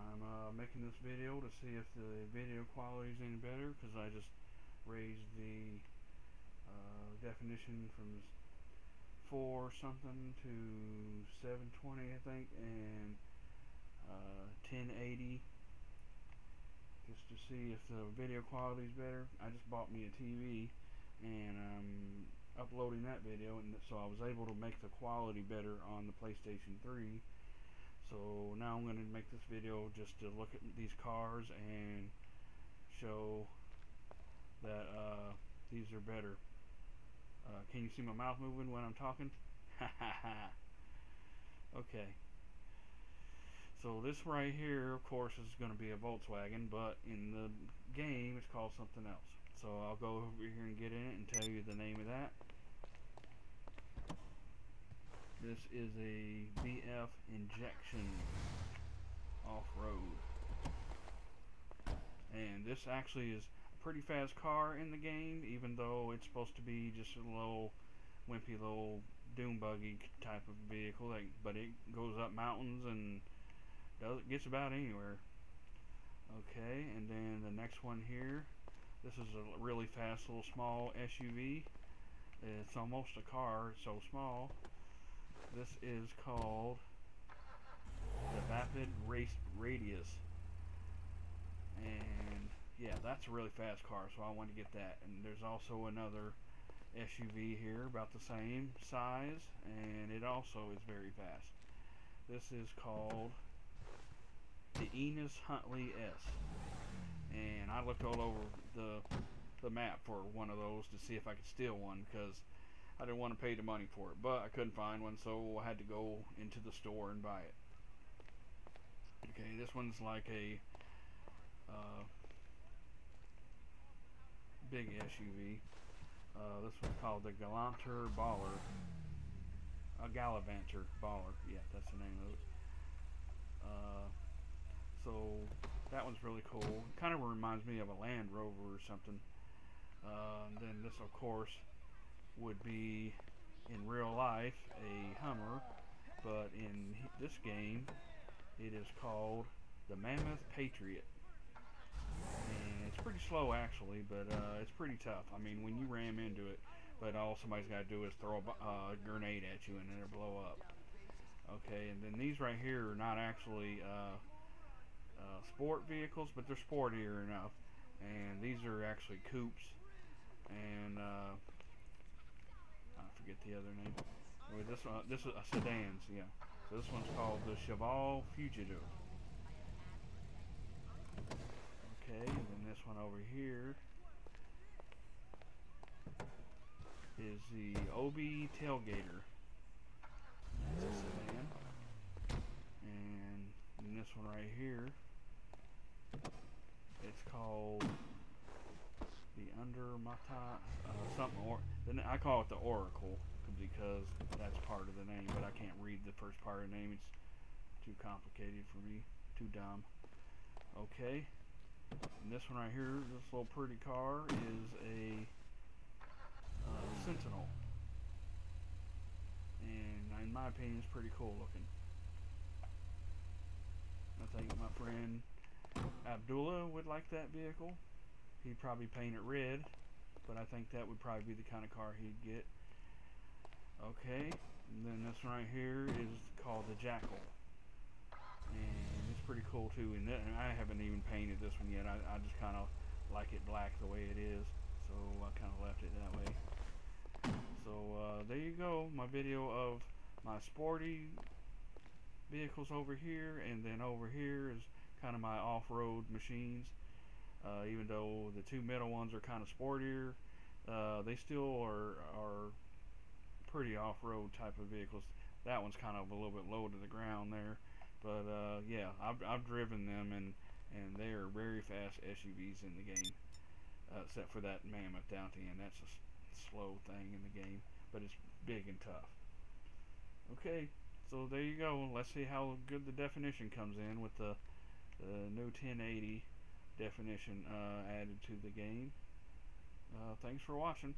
I'm uh, making this video to see if the video quality is any better because I just raised the uh, definition from 4 something to 720 I think and uh, 1080 just to see if the video quality is better. I just bought me a TV and I'm uploading that video and so I was able to make the quality better on the PlayStation 3 so now I'm going to make this video just to look at these cars and show that uh, these are better. Uh, can you see my mouth moving when I'm talking? Okay. So this right here of course is going to be a Volkswagen but in the game it's called something else. So I'll go over here and get in it and tell you the name of that this is a BF injection off-road. And this actually is a pretty fast car in the game, even though it's supposed to be just a little wimpy little doom buggy type of vehicle. Like, but it goes up mountains and does gets about anywhere. Okay, and then the next one here. This is a really fast little small SUV. It's almost a car, it's so small. This is called the Vapid Race Radius. And yeah, that's a really fast car, so I want to get that. And there's also another SUV here, about the same size, and it also is very fast. This is called the Enus Huntley S. And I looked all over the the map for one of those to see if I could steal one because I didn't want to pay the money for it, but I couldn't find one, so I had to go into the store and buy it. Okay, this one's like a uh, big SUV. Uh, this one's called the Galanter Baller. A Gallivanter Baller. Yeah, that's the name of it. Uh, so that one's really cool. Kind of reminds me of a Land Rover or something. Uh, then this, of course, would be in real life a Hummer, but in this game it is called the Mammoth Patriot. And it's pretty slow actually, but uh, it's pretty tough. I mean, when you ram into it, but all somebody's got to do is throw a uh, grenade at you and it'll blow up. Okay, and then these right here are not actually uh, uh, sport vehicles, but they're sportier enough. And these are actually coupes. And uh, forget the other name. Anyway, this one, this is a sedans, yeah. So this one's called the Cheval Fugitive. Okay, and then this one over here is the Obi Tailgater. That's a sedan. And then this one right here, it's called the under mata uh, something or then I call it the oracle because that's part of the name but I can't read the first part of the name. It's too complicated for me too dumb. Okay. And this one right here this little pretty car is a uh, Sentinel. And in my opinion it's pretty cool looking. I think my friend Abdullah would like that vehicle. He'd probably paint it red but I think that would probably be the kind of car he'd get. Okay and then this one right here is called the Jackal. And it's pretty cool too and, and I haven't even painted this one yet. I, I just kind of like it black the way it is so I kind of left it that way. So uh, there you go my video of my sporty vehicles over here and then over here is kind of my off-road machines uh, even though the two middle ones are kind of sportier, uh, they still are are pretty off-road type of vehicles. That one's kind of a little bit low to the ground there, but uh, yeah, I've, I've driven them and and they are very fast SUVs in the game, uh, except for that Mammoth down the end. That's a slow thing in the game, but it's big and tough. Okay, so there you go. Let's see how good the definition comes in with the, the new 1080 definition uh, added to the game. Uh, thanks for watching.